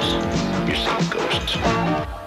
ghosts. You said ghosts.